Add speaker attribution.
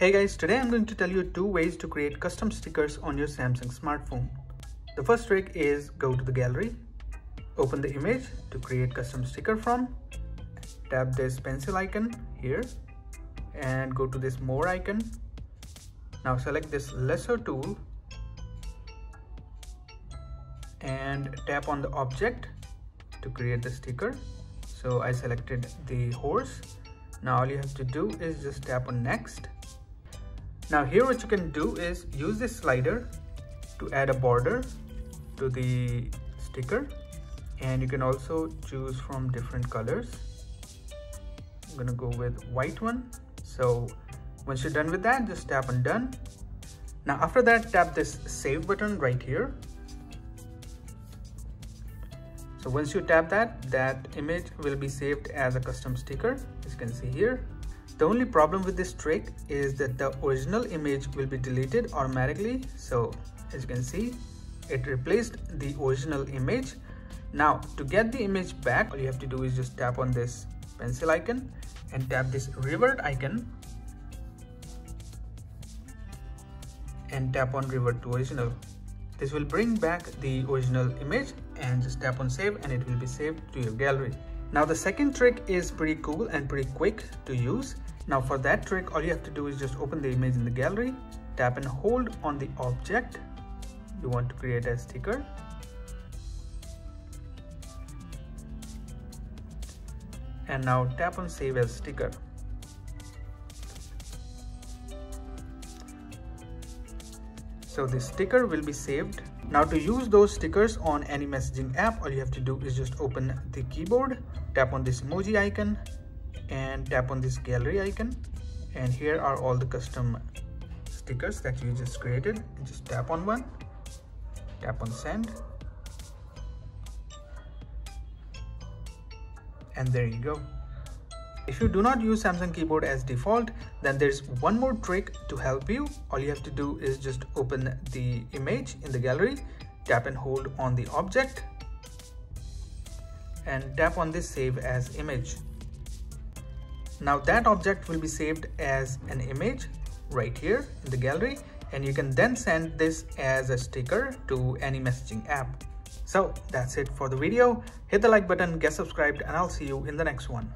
Speaker 1: Hey guys, today I'm going to tell you two ways to create custom stickers on your Samsung smartphone. The first trick is go to the gallery, open the image to create custom sticker from, tap this pencil icon here and go to this more icon. Now select this lasso tool and tap on the object to create the sticker. So I selected the horse. Now all you have to do is just tap on next now here what you can do is use this slider to add a border to the sticker and you can also choose from different colors. I'm gonna go with white one. So once you're done with that, just tap on done. Now after that, tap this save button right here. So once you tap that, that image will be saved as a custom sticker, as you can see here. The only problem with this trick is that the original image will be deleted automatically. So as you can see, it replaced the original image. Now to get the image back, all you have to do is just tap on this pencil icon and tap this revert icon and tap on revert to original. This will bring back the original image and just tap on save and it will be saved to your gallery. Now the second trick is pretty cool and pretty quick to use. Now for that trick, all you have to do is just open the image in the gallery, tap and hold on the object you want to create a sticker. And now tap on save as sticker. So the sticker will be saved now to use those stickers on any messaging app, all you have to do is just open the keyboard, tap on this emoji icon and tap on this gallery icon. And here are all the custom stickers that you just created. Just tap on one, tap on send. And there you go. If you do not use Samsung keyboard as default, then there's one more trick to help you. All you have to do is just open the image in the gallery, tap and hold on the object and tap on this save as image. Now that object will be saved as an image right here in the gallery and you can then send this as a sticker to any messaging app. So that's it for the video. Hit the like button, get subscribed and I'll see you in the next one.